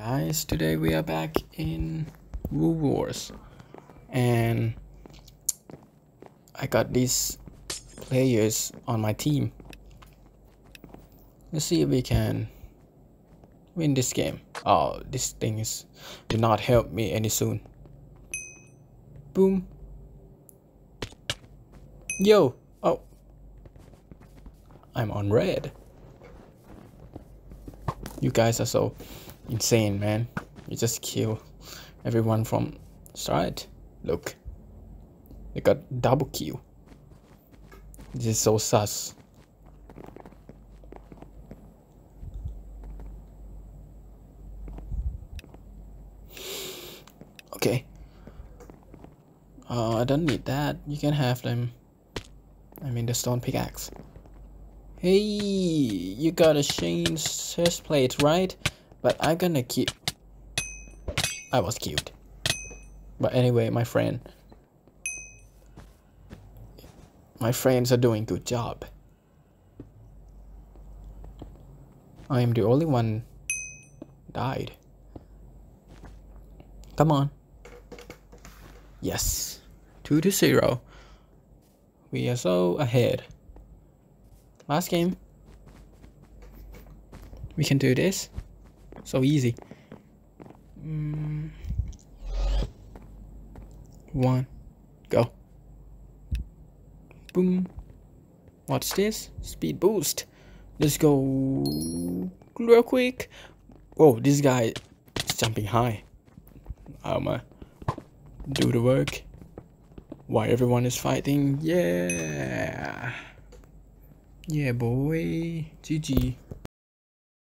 Guys, today we are back in Wool Wars and I got these players on my team. Let's see if we can win this game. Oh, this thing is do not help me any soon. Boom. Yo, oh. I'm on red. You guys are so insane, man. You just kill everyone from start. Look. They got double kill. This is so sus. Okay. Uh, I don't need that. You can have them. I mean the stone pickaxe. Hey, you got a change chest plate, right? But I'm gonna keep... I was cute. But anyway, my friend. My friends are doing good job. I am the only one died. Come on. Yes. 2 to 0. We are so ahead. Last game. We can do this. So easy. Mm. One. Go. Boom. What's this? Speed boost. Let's go real quick. Whoa, this guy is jumping high. I'ma do the work Why everyone is fighting. Yeah. Yeah, boy. GG.